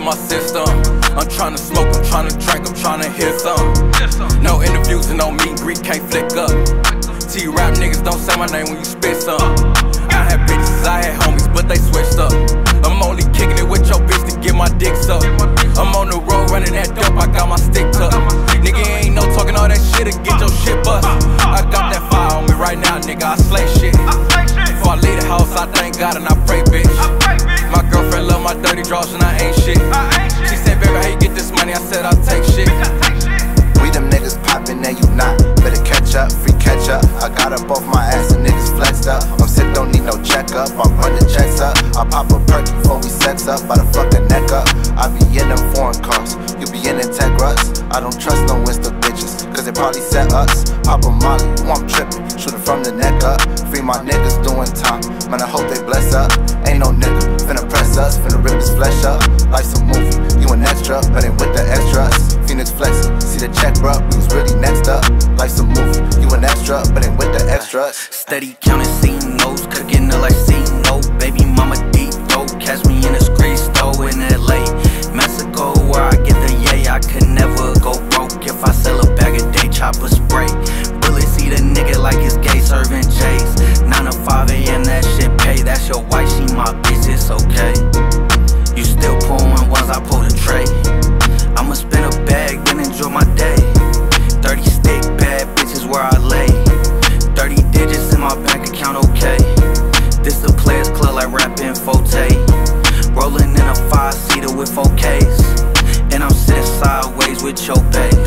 my system. I'm tryna smoke, I'm tryna drink, I'm tryna hear some. No interviews and no meet greet, can't flick up. T rap niggas don't say my name when you spit some. I had bitches, I had homies, but they switched up. I'm only kicking it with your bitch to get my dick sucked. I'm on the road running that dope, I got my stick tucked. Nigga ain't no talking all that shit to get your shit bust. I got that fire on me right now, nigga, I slay shit. Before I leave the house, I thank God and I pray, bitch. My girlfriend love my dirty draws and I said, I'll take shit. We them niggas poppin' and you not. Better catch up, free catch up. I got up off my ass and niggas flexed up. I'm sick, don't need no checkup. I'm running checks up. I pop a perky before we sex up. By the fuck a neck up. I be in them foreign cars. You be in Integras. I don't trust no Insta bitches. Cause they probably set us. Pop a molly, oh, I'm trippin'. Shoot it from the neck up. Free my niggas doing time. Man, I hope they bless up. Ain't no nigga finna press us. Finna rip his flesh up. Check, bruh. We was really next up. Life's a movie. You an extra, but ain't with the extras. Steady counting C notes, cooking up like C note. Baby mama deep throat, catch me in a street store in LA. Mexico, where I get the yay. I could never go broke if I sell a bag of day chopper spray. Really see the nigga like it's gay serving J's. 9 to 5 a.m. that shit pay. That's your wife, she my bitch, it's okay. You still pulling ones, I pull the tray. With your bae.